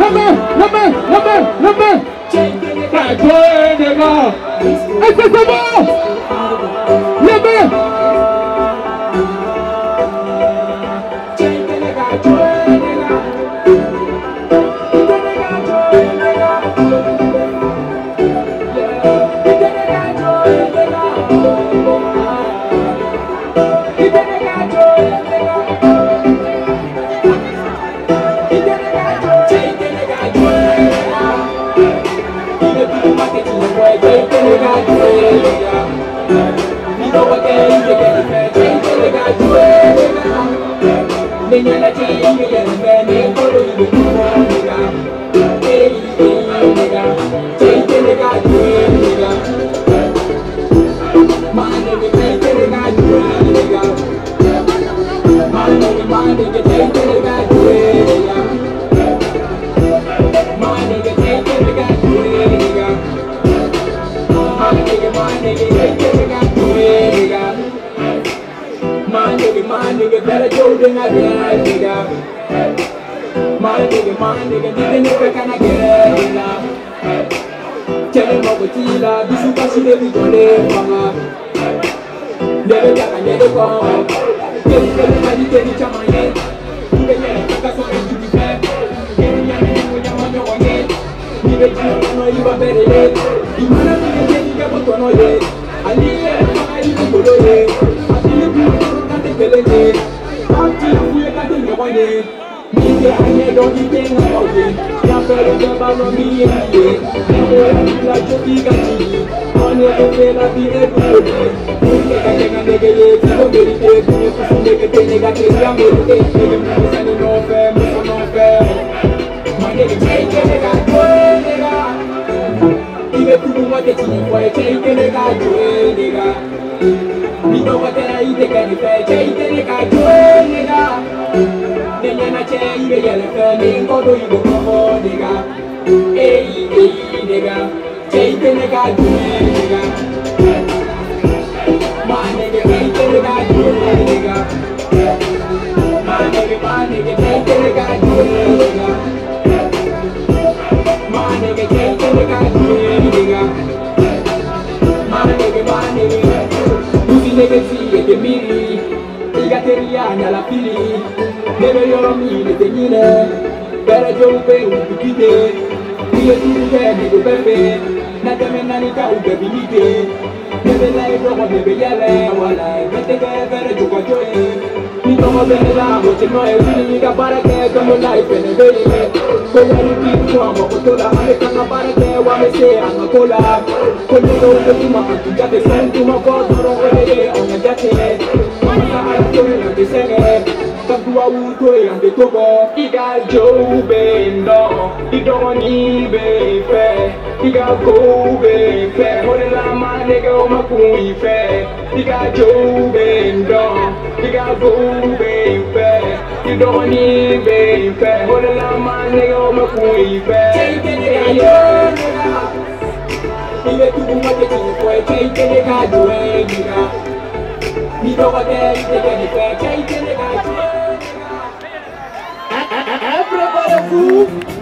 lọ́mọ lọ́mọ lọ́mọ lọ́mọ. Kàjọ ẹ̀ẹ́dẹ̀gà. Ẹsẹ̀ sọ́mọ́. Lọ́mọ. My Jadi Better go than I got, nigga My nigga, my nigga, nigga, nigga, can I get it now? Tell him what we feel, this is what she did, we gon' live from her Never got, I never gone Tell him, tell him, I need to reach out my head Imana tu que tiene que botono ye, aliye, aliye, aliye, aliye, Friday. Dice añero y tengo hoy, la peruca bala mi envíe, no voy a ir la chodiga chile, pone a que la pide pure, porque que llegan de que le quiero merite, como que son de que te nega que ya merite, que me puse ni no fe, mucho no fe, mande que chay que nega, pues nega, y me tuvo más que chile, pues chay que nega, pues nega, y no va a tener ahí de que ni fe, chay que ibe yele fe, ningo do ibo komo, nigga. Ey, ey, nigga. Take it, nigga, do it, nigga. My nigga, take it, nigga, do it, nigga. My nigga, my nigga, take it, nigga, do it, nigga. My nigga, take it, nigga, do it, nigga. My nigga, my nigga. Usi bere yɔrɔ min le tɛ ɲinɛ bɛrɛ jɔnw bɛ yen u ti de i ye duuru kɛ nin de bɛ fɛ na kɛmɛ naani ka u bɛɛ bi ni de ne bɛ layi dɔgɔ ne bɛ yɛlɛ wala bɛ tɛ kɛ bɛrɛ jɔgɔjɔ ye ni dɔgɔ bɛ ne la o ti nɔ ye wuli ka baara kɛ kalo la i fɛnɛ bɛ yen ko wari bi kun a mako t'o la an bɛ kan ka baara kɛ wa an bɛ se an ka ko la ko ne dɔw bɛ kuma an ti jate fɛn tuma fɔ dɔrɔn o de ye an ka jate an ka ala ko la ti sɛgɛn. Tatuwa wuto e ande to bo Iga jo be ndo Iga ni be fe Iga ko be fe Mone la ma nega o ma kun ife Iga jo be ndo Iga go be fe Iga ni be fe Mone la ma nega o ma kun ife Take it, take it, ile tugu mate ti fue chai tene ka duwe diga mi to wa te ite ke ni fue chai tene É pra vous